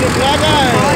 Você traga.